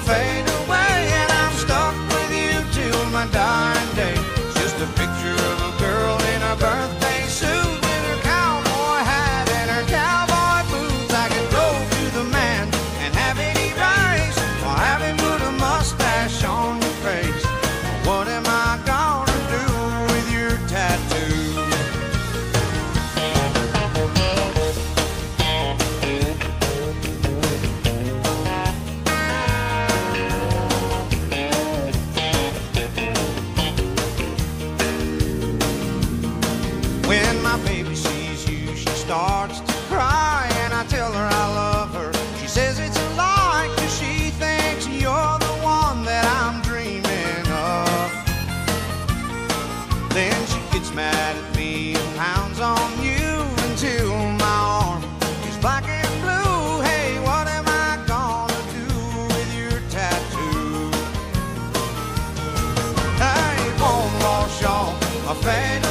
fade my baby sees you, she starts to cry, and I tell her I love her. She says it's a lie, cause she thinks you're the one that I'm dreaming of. Then she gets mad at me and pounds on you until my arm is black and blue. Hey, what am I gonna do with your tattoo? Wash off my fade.